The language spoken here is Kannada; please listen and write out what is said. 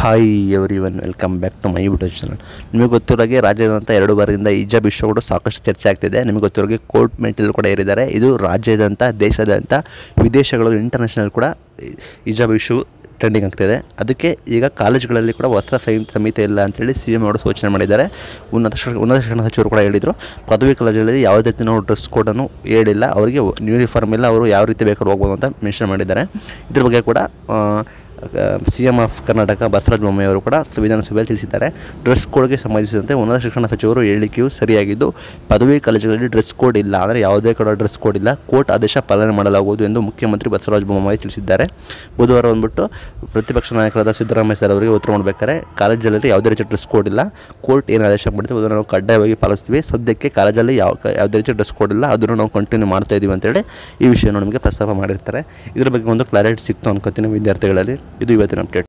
Hi everyone welcome back to my YouTube channel ನಿಮಗೆ ಗೊತ್ತಿರೋಗೆ ರಾಜ್ಯದಂಥ ಎರಡು ಬಾರಿಯಿಂದ ಇಜಾ ವಿಶ್ವ ಕೂಡ ಸಾಕಷ್ಟು ಚರ್ಚೆ ಆಗ್ತಿದೆ. ನಿಮಗೆ ಗೊತ್ತಿರೋಗೆ ಕೋರ್ಟ್ ಮೆಂಟಲ್ ಕೂಡ ಏರಿದ್ದಾರೆ. ಇದು ರಾಜ್ಯದಂಥ ದೇಶದಂಥ ವಿದೇಶಗಳು ಇಂಟರ್ನ್ಯಾಷನಲ್ ಕೂಡ ಇಜಾ ವಿಶ್ವ ಟ್ರೆಂಡಿಂಗ್ ಆಗ್ತಿದೆ. ಅದಕ್ಕೆ ಈಗ ಕಾಲೇಜುಗಳಲ್ಲಿ ಕೂಡ ವಸ್ತ್ರ ಸಂಹಿತೆ ಇಲ್ಲ ಅಂತೇಳಿ ಸಿ ಎಂ ಅವರು ಸೂಚನೆ ಮಾಡಿದ್ದಾರೆ. ಉನ್ನತ ಉನ್ನತ ಶಿಕ್ಷಣ ಸಚಿವರು ಕೂಡ ಹೇಳಿದರು. ಪದವಿ ಕಾಲೇಜುಗಳಲ್ಲಿ ಯಾವುದೇ ರೀತಿ ನಾವು ಡ್ರೆಸ್ ಕೋಡನ್ನು ಹೇಳಿಲ್ಲ ಅವರಿಗೆ ಯೂನಿಫಾರ್ಮ್ ಇಲ್ಲ. ಅವರು ಯಾವ ರೀತಿ ಬೇಕಾದ್ರೂ ಹೋಗ್ಬೋದು ಅಂತ ಮೆನ್ಷನ್ ಮಾಡಿದ್ದಾರೆ. ಇದ್ರ ಬಗ್ಗೆ ಕೂಡ C M of Karnataka Basavaraj ಬೊಮ್ಮೆಯವರು ಕೂಡ ಕೂಡ ವಿಧಾನಸಭೆಯಲ್ಲಿ ತಿಳಿಸಿದ್ದಾರೆ. ಡ್ರೆಸ್ ಕೋಡ್ಗೆ ಸಂಬಂಧಿಸಿದಂತೆ ಉನ್ನತ ಶಿಕ್ಷಣ ಸಚಿವರು ಹೇಳಿಕೆಯು ಸರಿಯಾಗಿದ್ದು, ಪದವಿ ಕಾಲೇಜುಗಳಲ್ಲಿ ಡ್ರೆಸ್ ಕೋಡ್ ಇಲ್ಲ. ಅಂದರೆ ಯಾವುದೇ ಕೂಡ ಡ್ರೆಸ್ ಕೋಡ್ ಇಲ್ಲ. ಕೋರ್ಟ್ ಆದೇಶ ಪಾಲನೆ ಮಾಡಲಾಗುವುದು ಎಂದು ಮುಖ್ಯಮಂತ್ರಿ ಬಸವರಾಜ ಬೊಮ್ಮಾಯಿ ತಿಳಿಸಿದ್ದಾರೆ. ಬುಧವಾರ ಬಂದ್ಬಿಟ್ಟು ಪ್ರತಿಪಕ್ಷ ನಾಯಕರಾದ ಸಿದ್ದರಾಮಯ್ಯ ಸರ್ ಅವರಿಗೆ ಉತ್ತರ ಮಾಡಬೇಕಾದ್ರೆ ಕಾಲೇಜಲ್ಲಿ ಯಾವುದೇ ರೀತಿಯ ಡ್ರೆಸ್ ಕೋಡ್ ಇಲ್ಲ. ಕೋರ್ಟ್ ಏನು ಆದೇಶ ಮಾಡಿದೆ ಅದನ್ನು ನಾವು ಕಡ್ಡಾಯವಾಗಿ ಪಾಲಿಸ್ತೀವಿ. ಸದ್ಯಕ್ಕೆ ಕಾಲೇಜಲ್ಲಿ ಯಾವ ಯಾವುದೇ ರೀತಿ ಡ್ರೆಸ್ ಕೋಡ್ ಇಲ್ಲ. ಅದನ್ನು ನಾವು ಕಂಟಿನ್ಯೂ ಮಾಡ್ತಾ ಇದ್ದೀವಿ ಅಂತೇಳಿ ಈ ವಿಷಯವನ್ನು ನಮಗೆ ಪ್ರಸ್ತಾಪ ಮಾಡಿರ್ತಾರೆ. ಇದ್ರ ಬಗ್ಗೆ ಒಂದು ಕ್ಲಾರಿಟಿ ಸಿಕ್ತು ಅನ್ಕೋತೀನಿ ವಿದ್ಯಾರ್ಥಿಗಳಲ್ಲಿ. ಇದು ಇವತ್ತಿನ ಅಪ್ಡೇಟ್